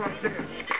what I'm saying.